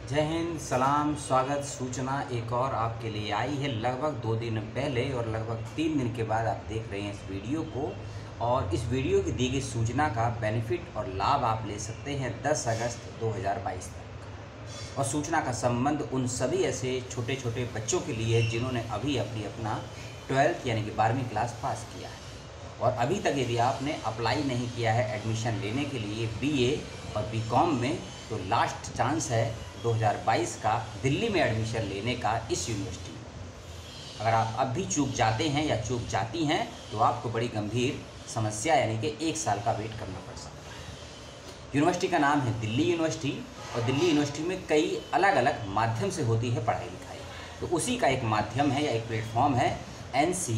जय हिंद, सलाम, स्वागत, सूचना एक और आपके लिए आई है लगभग दो दिन पहले और लगभग तीन दिन के बाद आप देख रहे हैं इस वीडियो को। और इस वीडियो की दी गई सूचना का बेनिफिट और लाभ आप ले सकते हैं 10 अगस्त 2022 तक। और सूचना का संबंध उन सभी ऐसे छोटे छोटे बच्चों के लिए है जिन्होंने अभी अपनी अपना ट्वेल्थ यानी कि बारहवीं क्लास पास किया है। और अभी तक यदि आपने अप्लाई नहीं किया है एडमिशन लेने के लिए बीए और बीकॉम में तो लास्ट चांस है 2022 का दिल्ली में एडमिशन लेने का इस यूनिवर्सिटी में अगर आप अब भी चूक जाते हैं या चूक जाती हैं तो आपको बड़ी गंभीर समस्या यानी कि एक साल का वेट करना पड़ सकता है। यूनिवर्सिटी का नाम है दिल्ली यूनिवर्सिटी और दिल्ली यूनिवर्सिटी में कई अलग अलग माध्यम से होती है पढ़ाई लिखाई। तो उसी का एक माध्यम है या एक प्लेटफॉर्म है N C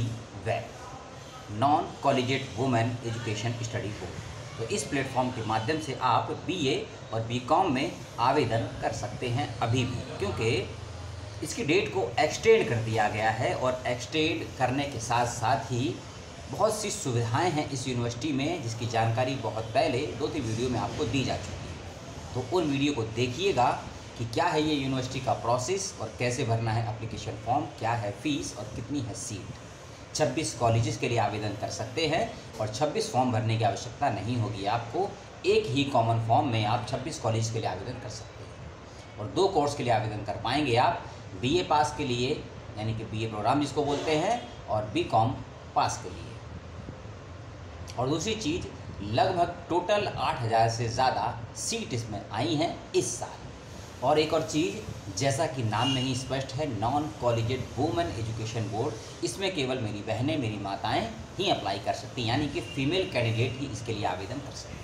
web non collegiate women education study board तो इस प्लेटफॉर्म के माध्यम से आप बीए और बीकॉम में आवेदन कर सकते हैं अभी भी, क्योंकि इसकी डेट को एक्सटेंड कर दिया गया है और एक्सटेंड करने के साथ साथ ही बहुत सी सुविधाएँ हैं इस यूनिवर्सिटी में, जिसकी जानकारी बहुत पहले दो तीन वीडियो में आपको दी जा चुकी है। तो उन वीडियो को देखिएगा कि क्या है ये यूनिवर्सिटी का प्रोसेस और कैसे भरना है एप्लीकेशन फॉर्म क्या है फ़ीस और कितनी है सीट 26 कॉलेजेस के लिए आवेदन कर सकते हैं और 26 फॉर्म भरने की आवश्यकता नहीं होगी। आपको एक ही कॉमन फॉर्म में आप 26 कॉलेज के लिए आवेदन कर सकते हैं और दो कोर्स के लिए आवेदन कर पाएँगे आप। बीए पास के लिए, यानी कि बीए प्रोग्राम जिसको बोलते हैं, और बीकॉम पास के लिए। और दूसरी चीज़, लगभग टोटल आठ हज़ार से ज़्यादा सीट इसमें आई हैं इस साल। और एक और चीज़, जैसा कि नाम में ही स्पष्ट है non collegiate women education board इसमें केवल मेरी बहनें, मेरी माताएँ ही अप्लाई कर सकती हैं, यानी कि फ़ीमेल कैंडिडेट ही इसके लिए आवेदन कर सकते हैं।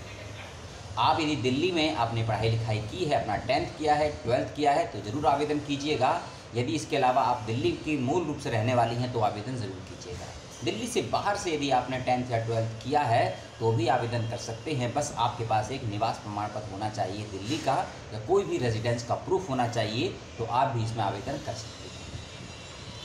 आप यदि दिल्ली में आपने पढ़ाई लिखाई की है, अपना टेंथ किया है ट्वेल्थ किया है तो ज़रूर आवेदन कीजिएगा। यदि इसके अलावा आप दिल्ली की मूल रूप से रहने वाली हैं तो आवेदन ज़रूर कीजिएगा। दिल्ली से बाहर से यदि आपने टेंथ या ट्वेल्थ किया है तो भी आवेदन कर सकते हैं। बस आपके पास एक निवास प्रमाण पत्र होना चाहिए दिल्ली का, या कोई भी रेजिडेंस का प्रूफ होना चाहिए तो आप भी इसमें आवेदन कर सकते हैं।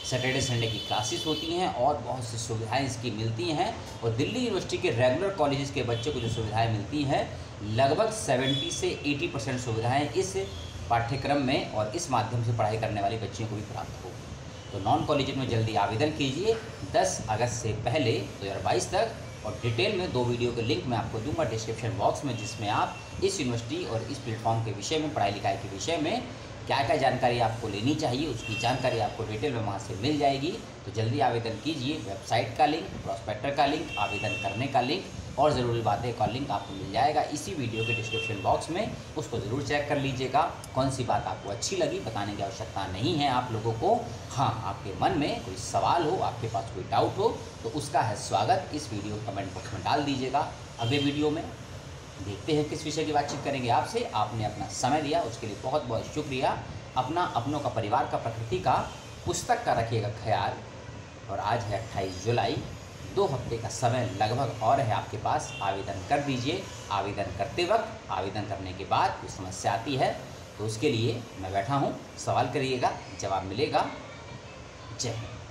सैटरडे संडे की क्लासेस होती हैं और बहुत सी सुविधाएँ इसकी मिलती हैं। और दिल्ली यूनिवर्सिटी के रेगुलर कॉलेजेस के बच्चों को जो सुविधाएँ मिलती हैं, लगभग 70 से 80 परसेंट सुविधाएँ इस पाठ्यक्रम में और इस माध्यम से पढ़ाई करने वाले बच्चों को भी प्राप्त होगी। तो नॉन कॉलेज में जल्दी आवेदन कीजिए। 10 अगस्त से पहले दो हज़ार बाईस तक। और डिटेल में दो वीडियो के लिंक मैं आपको दूँगा डिस्क्रिप्शन बॉक्स में, जिसमें आप इस यूनिवर्सिटी और इस प्लेटफॉर्म के विषय में, पढ़ाई लिखाई के विषय में क्या क्या जानकारी आपको लेनी चाहिए, उसकी जानकारी आपको डिटेल में वहाँ से मिल जाएगी। तो जल्दी आवेदन कीजिए। वेबसाइट का लिंक, प्रॉस्पेक्टर का लिंक, आवेदन करने का लिंक और ज़रूरी बातें का लिंक आपको मिल जाएगा इसी वीडियो के डिस्क्रिप्शन बॉक्स में। उसको ज़रूर चेक कर लीजिएगा, कौन सी बात आपको अच्छी लगी, बताने की आवश्यकता नहीं है आप लोगों को। हाँ आपके मन में कोई सवाल हो, आपके पास कोई डाउट हो तो उसका है स्वागत। इस वीडियो कमेंट बॉक्स में डाल दीजिएगा। अगले वीडियो में देखते हैं किस विषय की बातचीत करेंगे आपसे। आपने अपना समय दिया, उसके लिए बहुत बहुत शुक्रिया। अपना अपनों का परिवार का, प्रकृति का, पुस्तक का रखिएगा ख्याल। और आज है अट्ठाईस जुलाई। दो हफ़्ते का समय लगभग और है आपके पास। आवेदन कर दीजिए। आवेदन करते वक्त, आवेदन करने के बाद कोई समस्या आती है तो उसके लिए मैं बैठा हूँ। सवाल करिएगा, जवाब मिलेगा। जय हिंद।